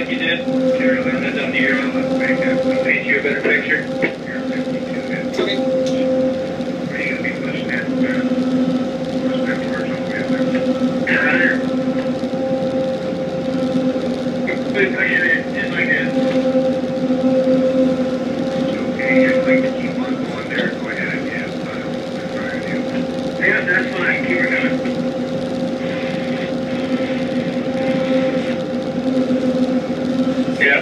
like you did. Carolina down the arrow. Let's. I'll paint you a better picture. You're 52. Okay. Are you going to be pushing that? Pushing that towards all the way up there. Yeah, right there. Please, I get it. Just like this. Okay, you'd like to keep on going there. Go ahead and yes. I don't know if I do. Yeah, that's fine. Keep it going. Yeah,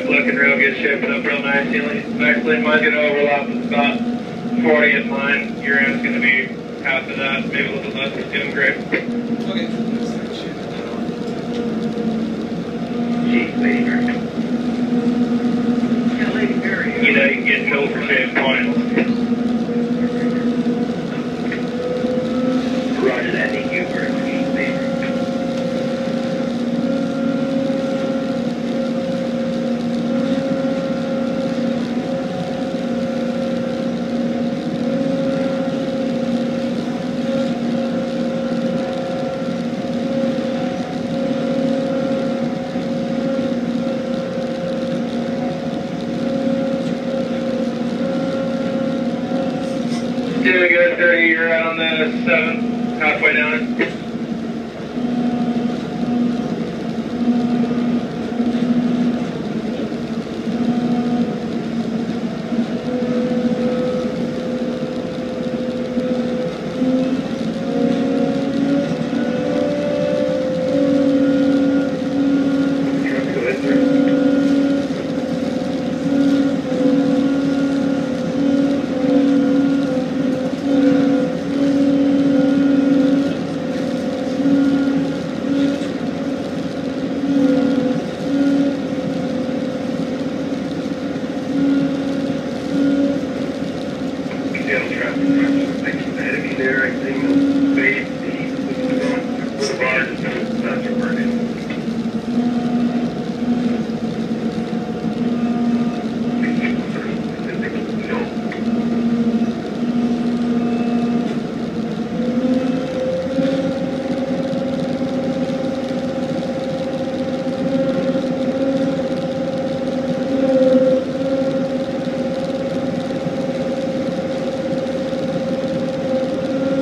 looking real shaping up real nicely. Actually, mine's gonna overlap with about 40th line. Your end's gonna be half of that, maybe a little bit less. It's doing great. Okay. Let's start shooting that on. Jeez, lady Yeah, lady Mary. You know, you can get in trouble for shaving points. Roger that. Thank you for it. Lady. Doing good, 30, you're out on the 7, halfway down.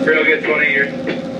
Sure, good. 20 years.